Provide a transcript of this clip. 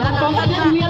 Lampung.